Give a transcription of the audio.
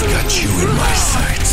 Got you in my sights.